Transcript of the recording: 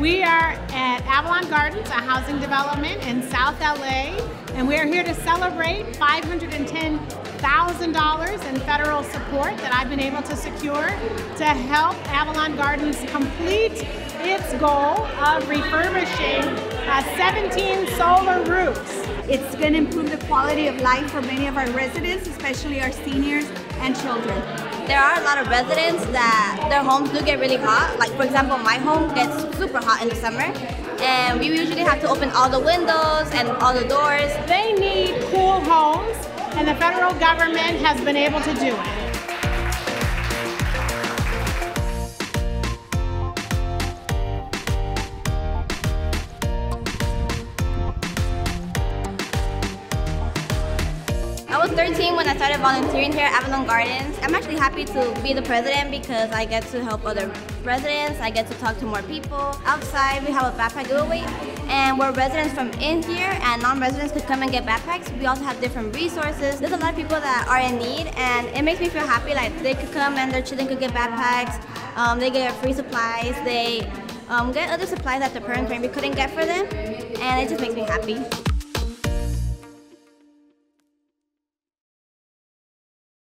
We are at Avalon Gardens, a housing development in South LA, and we are here to celebrate $510,000 in federal support that I've been able to secure to help Avalon Gardens complete its goal of refurbishing uh, 17 solar roofs. It's going to improve the quality of life for many of our residents, especially our seniors and children. There are a lot of residents that their homes do get really hot. Like for example, my home gets super hot in the summer and we usually have to open all the windows and all the doors. They need cool homes and the federal government has been able to do it. Was 13 when I started volunteering here at Avalon Gardens. I'm actually happy to be the president because I get to help other residents, I get to talk to more people. Outside we have a backpack giveaway and where residents from in here and non-residents could come and get backpacks. We also have different resources. There's a lot of people that are in need and it makes me feel happy like they could come and their children could get backpacks, um, they get free supplies, they um, get other supplies that their parents maybe couldn't get for them and it just makes me happy.